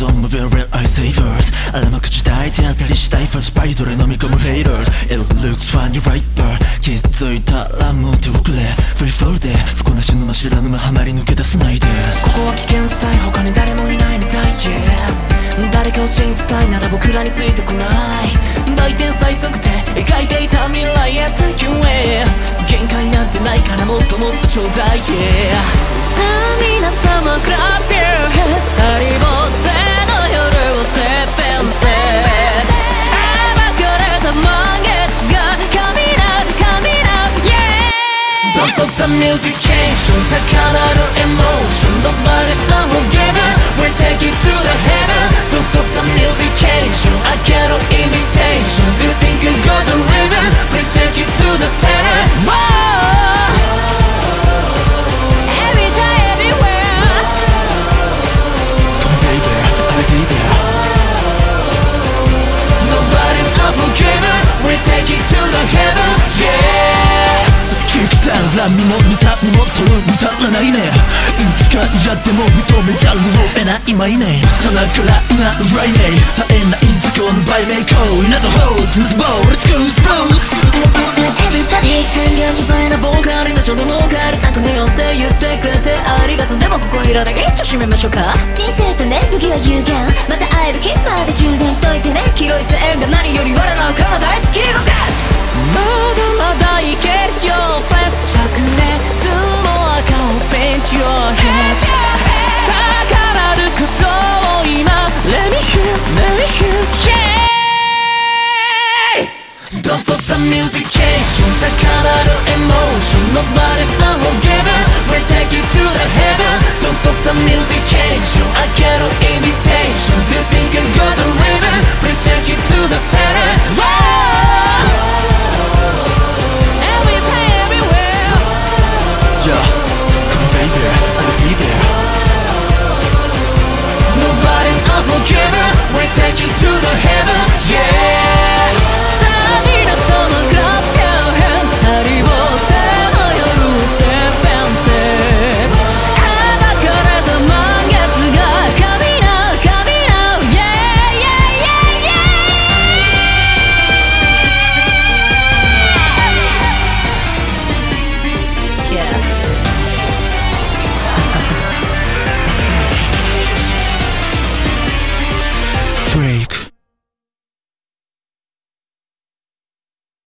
とバルに潜む Real real eye savers 荒まく時代手当たりしたい First bite それ飲み込む haters It looks funny right but 気づいたらもう手遅れ Free fall で底なし沼知らぬ間はまり抜け出せないですここは危険地帯他に誰もいないみたい Yeah 誰かを信じたいなら僕らについてこない売店最速で描いていた未来へ Take you away 限界なんてないからもっともっとちょうだい Yeah さあ皆様 Clap your hands music came, 춤 타카나를 ら身も見た身もらないね。いつかやっても認めざるを得ないマイネームさなからうな来年さえない雑魚の売名行為など hold Let's go Let's go Let's go Everybody 変幻自在なボーカリザーションのボーカル作によって言ってくれてありがとう。でもここいらない一応締めましょうか。人生とね武器は有限。また会える日まで充電しといてね。広い線が何より我ら nobody's love will give it We'll take you to the heaven. Don't stop the music